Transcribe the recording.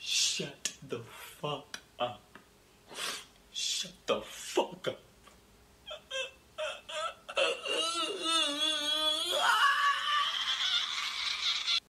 Shut the fuck up. Shut the fuck